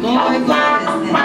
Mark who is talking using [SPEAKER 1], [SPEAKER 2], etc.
[SPEAKER 1] My fuerte.